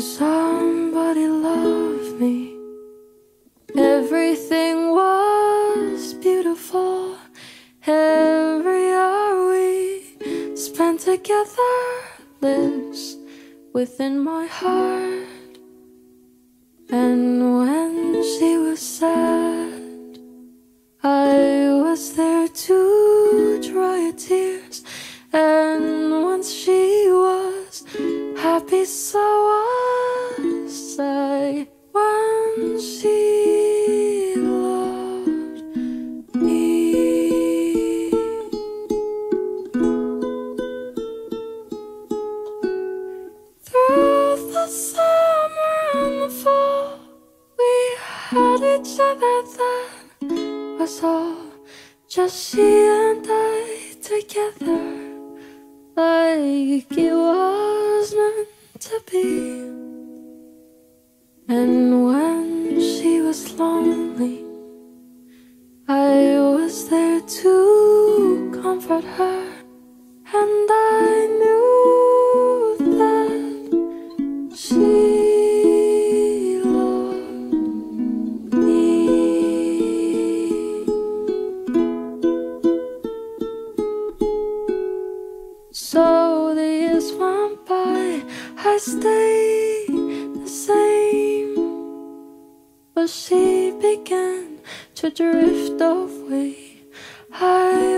somebody loved me, everything was beautiful. Every hour we spent together lives within my heart. And when she was sad, I was there to dry her tears. And once she was happy, so we had each other then. Was all just she and I together, like it was meant to be. And when she was lonely, I was there to comfort her. So the years went by, I stayed the same. But she began to drift away. I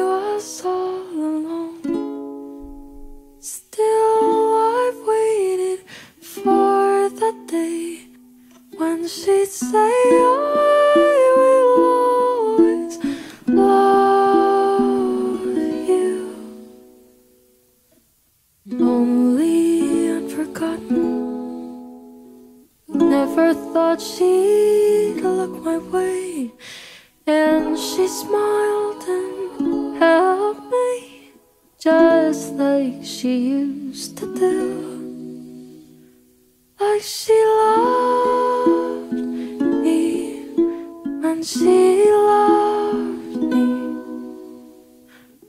Lonely and forgotten. Never thought she'd look my way. And she smiled and helped me just like she used to do. Like she loved me when she loved me.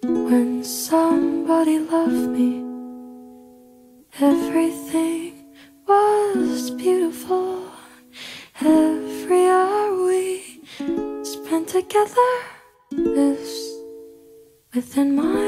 When somebody loved me, everything was beautiful. Every hour we spent together lives within my